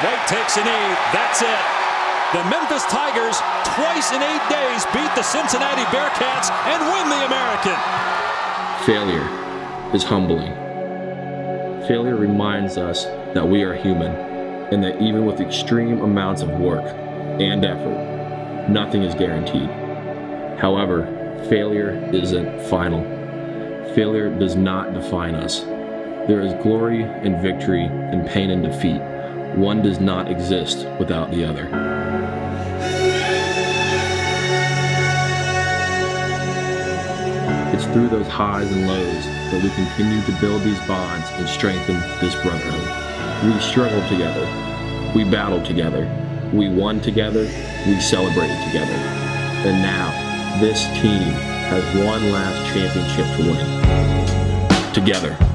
White takes a knee. That's it. The Memphis Tigers, twice in eight days, beat the Cincinnati Bearcats and win the American. Failure is humbling. Failure reminds us that we are human and that even with extreme amounts of work and effort, nothing is guaranteed. However, failure isn't final. Failure does not define us. There is glory and victory and pain and defeat. One does not exist without the other. It's through those highs and lows that we continue to build these bonds and strengthen this brotherhood. We struggled together. We battled together. We won together. We celebrated together. And now, this team has one last championship to win. Together.